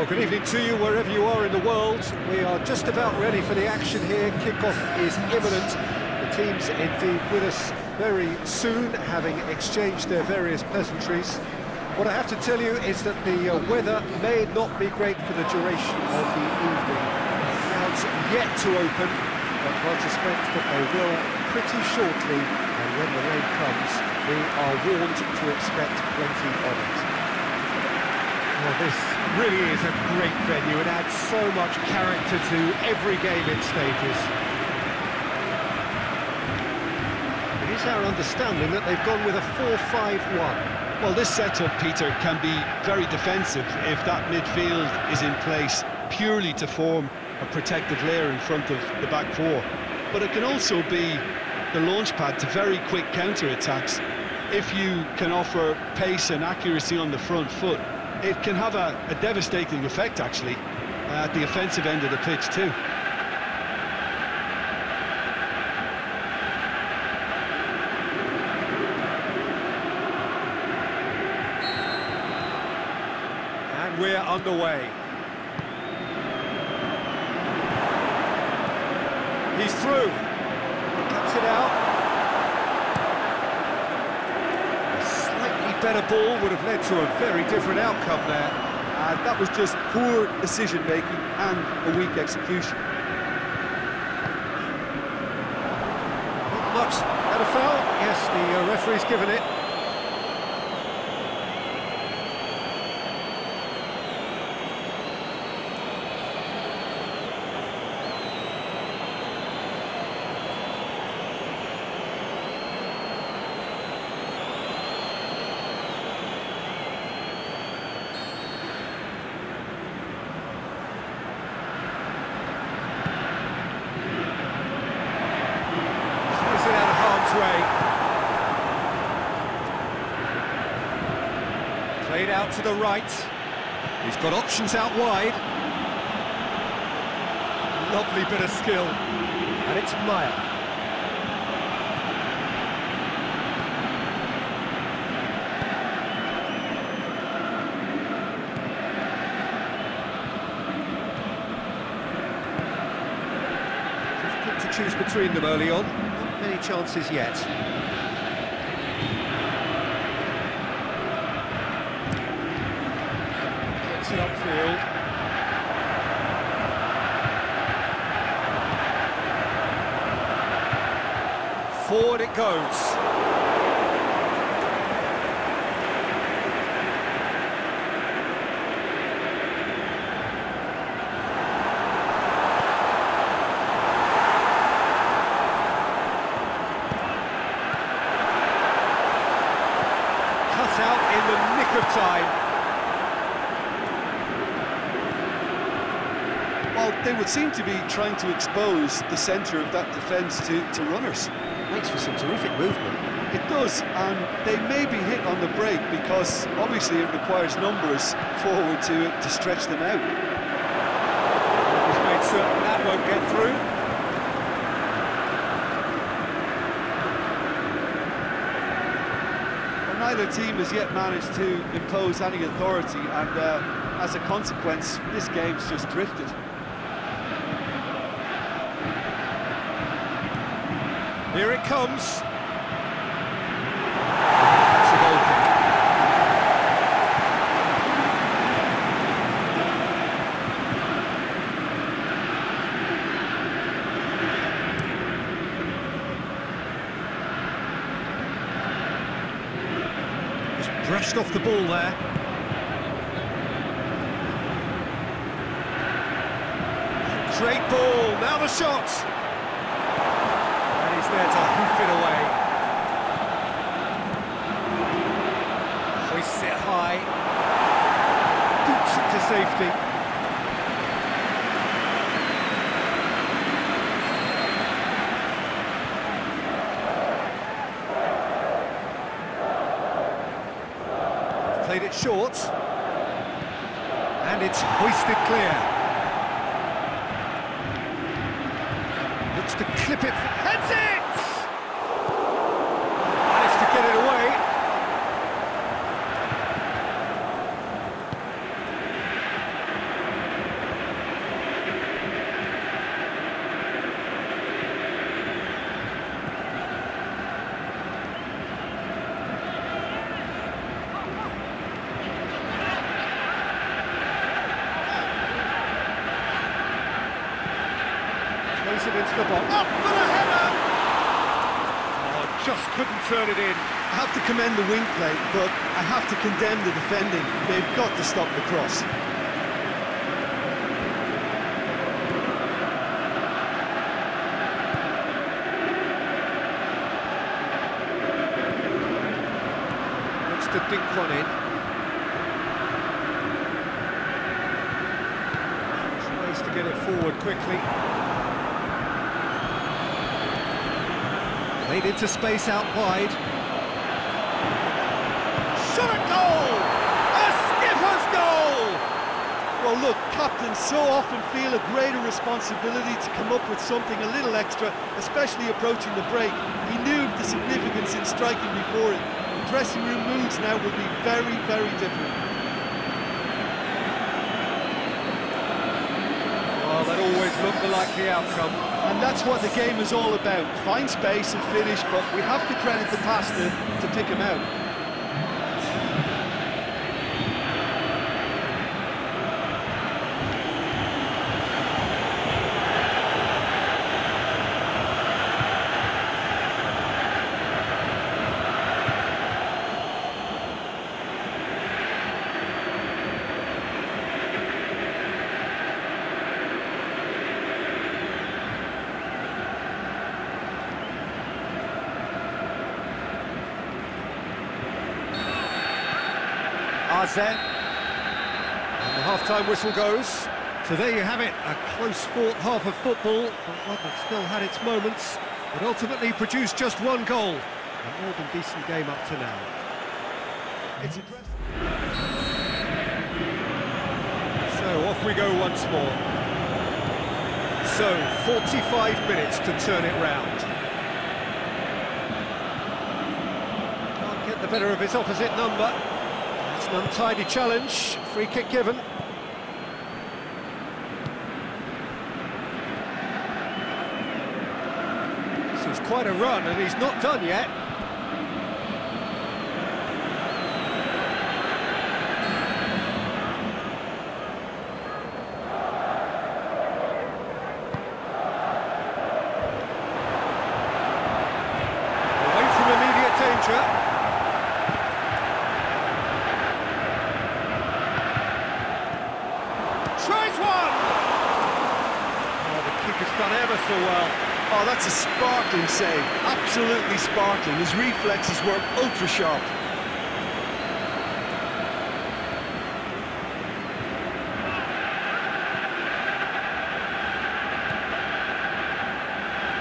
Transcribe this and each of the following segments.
Well, good evening to you wherever you are in the world. We are just about ready for the action here. Kickoff is imminent. The team's indeed with us very soon, having exchanged their various pleasantries. What I have to tell you is that the uh, weather may not be great for the duration of the evening. Clouds yet to open, but one suspects that they will pretty shortly, and when the rain comes, we are warned to expect plenty of it. Well, this really is a great venue. It adds so much character to every game it stages. It is our understanding that they've gone with a 4-5-1. Well, this setup, Peter, can be very defensive if that midfield is in place purely to form a protective layer in front of the back four. But it can also be the launch pad to very quick counter-attacks. If you can offer pace and accuracy on the front foot, it can have a, a devastating effect, actually, uh, at the offensive end of the pitch, too. And we're underway. He's through. Cuts it out. A slightly better ball would have led to a very different outcome there. And that was just poor decision-making and a weak execution. Not much. A foul? Yes, the uh, referee's given it. Is it out of harm's way? Played out to the right. He's got options out wide. Lovely bit of skill. And it's Meyer. Choose between them early on. Not many chances yet. Gets it upfield. Forward it goes. Cut out in the nick of time. Well, they would seem to be trying to expose the centre of that defence to, to runners. Makes for some terrific movement. It does, and they may be hit on the break because obviously it requires numbers forward to, to stretch them out. He's made certain that won't get through. Neither team has yet managed to impose any authority, and uh, as a consequence, this game's just drifted. Here it comes. That's a goal kick. Just brushed off the ball there. Great ball, now the shot! There to hoof it away. Hoists it high. Boots it to safety. Played it short. And it's hoisted clear. To clip it, heads it! Managed to get it away. plays it into the box. Up for the header! Oh, just couldn't turn it in. I have to commend the wing play, but I have to condemn the defending. They've got to stop the cross. Looks to dink one in. Tries to get it forward quickly. Played into space out wide. Shot goal! A skipper's goal! Well, look, captains so often feel a greater responsibility to come up with something a little extra, especially approaching the break. He knew the significance in striking before it. The dressing room moods now will be very, very different. Always looked the likely outcome. And that's what the game is all about. Find space and finish, but we have to credit the pastor to pick him out. Arze. And the half-time whistle goes. So there you have it, a close-fought half of football, that still had its moments, but ultimately produced just one goal. A more than decent game up to now. It's a So off we go once more. So, 45 minutes to turn it round. Can't get the better of his opposite number. An untidy challenge, free kick given. This is quite a run and he's not done yet. Away from immediate danger. Tries one! Oh, the keeper's done ever so well. Oh, that's a sparkling save. Absolutely sparkling. His reflexes were ultra sharp.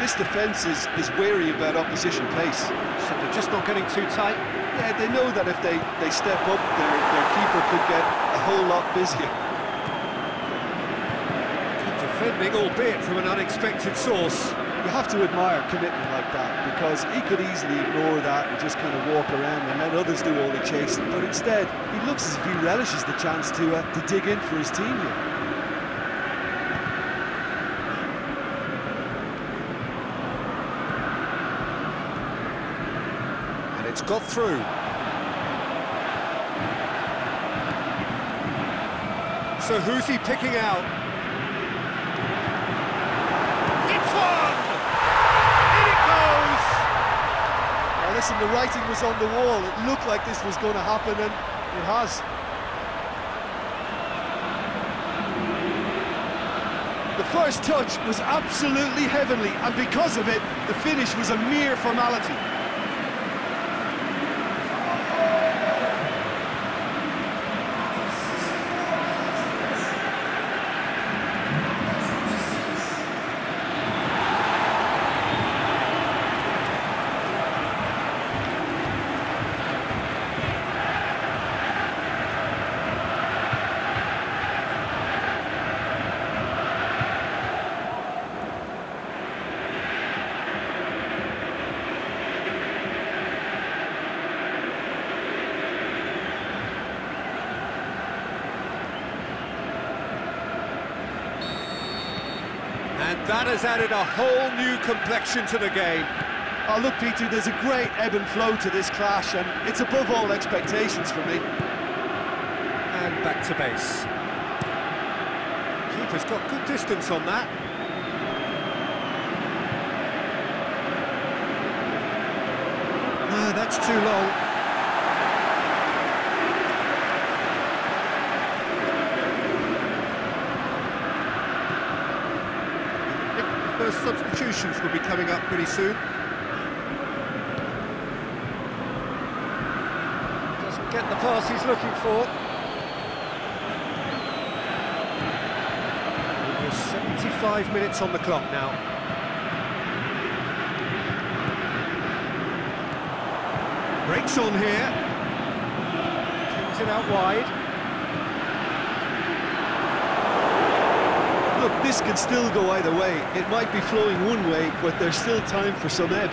This defence is, is wary about opposition pace. So they're just not getting too tight. Yeah, they know that if they, they step up, their, their keeper could get a whole lot busier. Defending, albeit from an unexpected source. You have to admire commitment like that because he could easily ignore that and just kind of walk around and let others do all the chasing. But instead, he looks as if he relishes the chance to uh, to dig in for his team here. And it's got through. So who's he picking out? It's one! In it goes! Listen, the writing was on the wall. It looked like this was going to happen, and it has. The first touch was absolutely heavenly, and because of it, the finish was a mere formality. That has added a whole new complexion to the game. Oh, look, Peter, there's a great ebb and flow to this clash, and it's above all expectations for me. And back to base. Keeper's got good distance on that. No, that's too long. First substitutions will be coming up pretty soon. Doesn't get the pass he's looking for. There's 75 minutes on the clock now. Breaks on here. Kings it out wide. This could still go either way. It might be flowing one way, but there's still time for some ebb.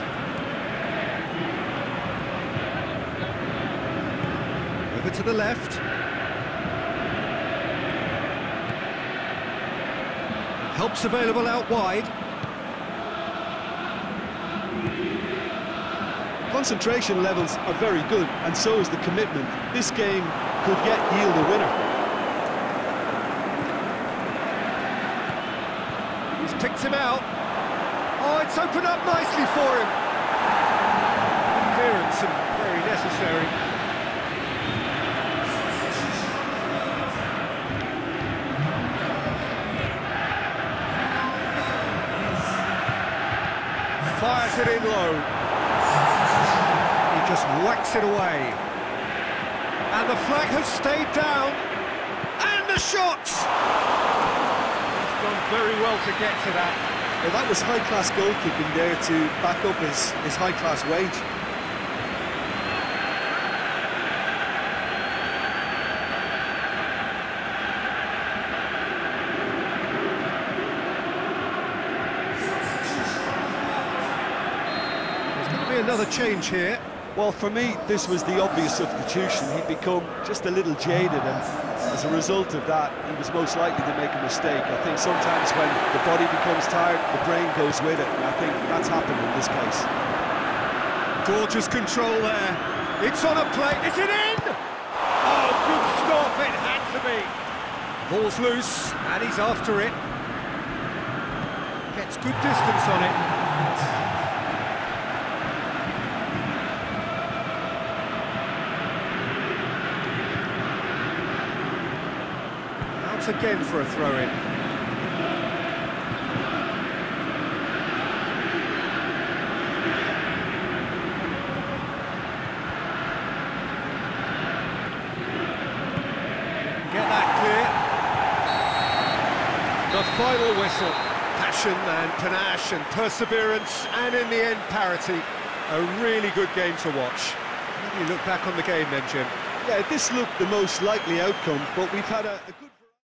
Over to the left. Helps available out wide. Concentration levels are very good, and so is the commitment. This game could yet yield a winner. Picked him out. Oh, it's opened up nicely for him. Clearance and very necessary. Fires it in low. He just whacks it away. And the flag has stayed down. And the shots! He's done very well to get to that. Well, that was high-class goalkeeping there to back up his, his high-class wage. There's going to be another change here. Well, for me, this was the obvious substitution. He'd become just a little jaded, and as a result of that, he was most likely to make a mistake. I think sometimes when the body becomes tired, the brain goes with it, and I think that's happened in this case. Gorgeous control there. It's on a plate. Is it in? Oh, good stop. It had to be. Ball's loose, and he's after it. Gets good distance on it. Again for a throw-in. Get that clear. The final whistle. Passion and panache and perseverance, and in the end, parity. A really good game to watch. How you look back on the game then, Jim? Yeah, this looked the most likely outcome, but we've had a, a good...